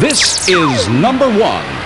This is number one.